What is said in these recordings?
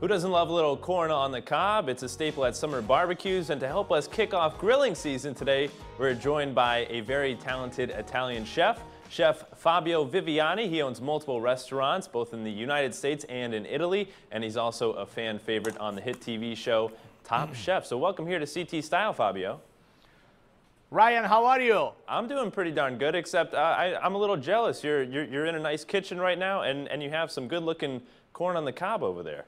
Who doesn't love a little corn on the cob? It's a staple at summer barbecues. And to help us kick off grilling season today, we're joined by a very talented Italian chef, Chef Fabio Viviani. He owns multiple restaurants, both in the United States and in Italy. And he's also a fan favorite on the hit TV show Top Chef. So welcome here to CT Style, Fabio. Ryan, how are you? I'm doing pretty darn good, except uh, I, am a little jealous. You're, you're, you're in a nice kitchen right now, and, and you have some good looking corn on the cob over there.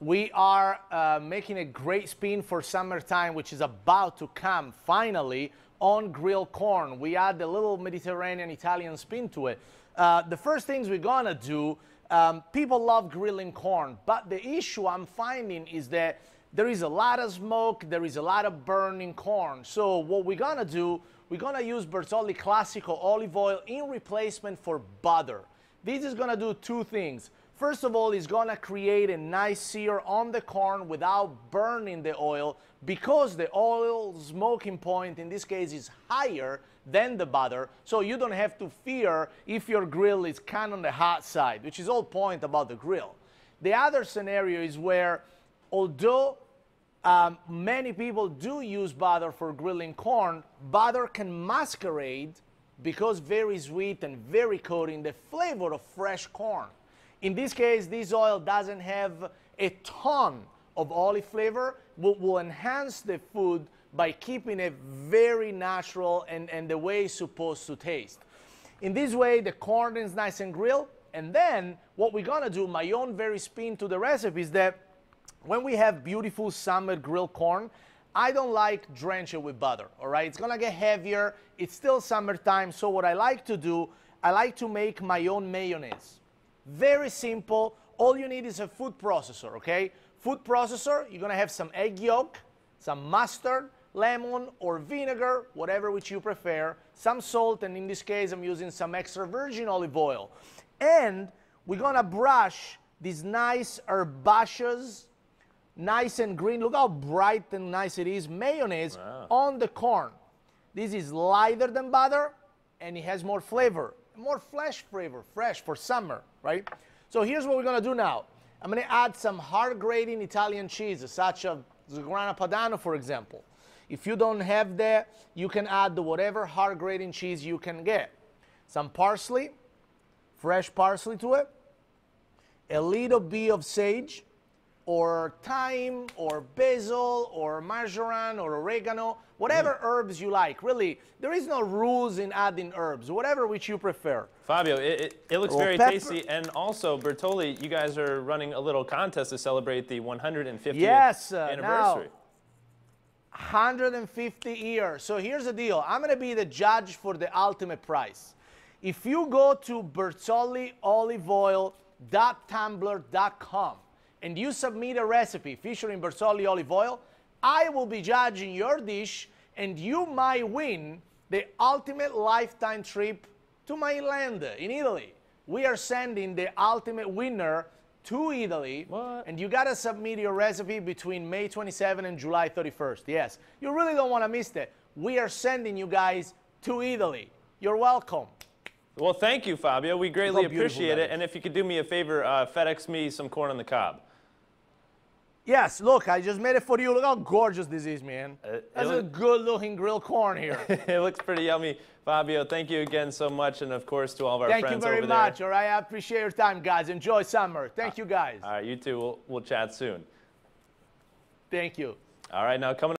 We are uh, making a great spin for summertime, which is about to come finally on grilled corn. We add a little Mediterranean Italian spin to it. Uh, the first things we're gonna do, um, people love grilling corn, but the issue I'm finding is that there is a lot of smoke, there is a lot of burning corn. So what we're gonna do, we're gonna use Bertolli Classico olive oil in replacement for butter. This is gonna do two things. First of all, it's gonna create a nice sear on the corn without burning the oil because the oil smoking point in this case is higher than the butter, so you don't have to fear if your grill is kind of on the hot side, which is all point about the grill. The other scenario is where, although um, many people do use butter for grilling corn, butter can masquerade because very sweet and very coating the flavor of fresh corn. In this case, this oil doesn't have a ton of olive flavor, will, will enhance the food by keeping it very natural and, and the way it's supposed to taste. In this way, the corn is nice and grilled. And then what we're gonna do, my own very spin to the recipe is that when we have beautiful summer grilled corn, I don't like drench it with butter, all right? It's gonna get heavier. It's still summertime, so what I like to do, I like to make my own mayonnaise. Very simple. All you need is a food processor, okay? Food processor, you're gonna have some egg yolk, some mustard, lemon or vinegar, whatever which you prefer, some salt, and in this case I'm using some extra virgin olive oil. And we're gonna brush these nice herbaceous, nice and green, look how bright and nice it is, mayonnaise wow. on the corn. This is lighter than butter and it has more flavor more flesh flavor, fresh for summer, right? So here's what we're gonna do now. I'm gonna add some hard grating Italian cheeses, such as Grana Padano, for example. If you don't have that, you can add whatever hard grating cheese you can get. Some parsley, fresh parsley to it, a little bit of sage, or thyme or basil or marjoram or oregano, whatever mm. herbs you like. Really, there is no rules in adding herbs, whatever which you prefer. Fabio, it, it, it looks very pepper. tasty. And also, Bertolli, you guys are running a little contest to celebrate the 150th yes, uh, anniversary. Now, 150 years. So here's the deal. I'm going to be the judge for the ultimate prize. If you go to bertollioliveoil.tumblr.com and you submit a recipe featuring Bertolli olive oil, I will be judging your dish and you might win the ultimate lifetime trip to my land in Italy. We are sending the ultimate winner to Italy. What? And you gotta submit your recipe between May 27 and July 31st. Yes, you really don't wanna miss that. We are sending you guys to Italy. You're welcome. Well, thank you, Fabio. We greatly appreciate it. And if you could do me a favor, uh, FedEx me some corn on the cob. Yes, look, I just made it for you. Look how gorgeous this is, man. Uh, That's a good looking grilled corn here. it looks pretty yummy. Fabio, thank you again so much. And of course, to all of our thank friends Thank you very much. There. All right, I appreciate your time, guys. Enjoy summer. Thank uh, you, guys. All right, you too. We'll, we'll chat soon. Thank you. All right, now coming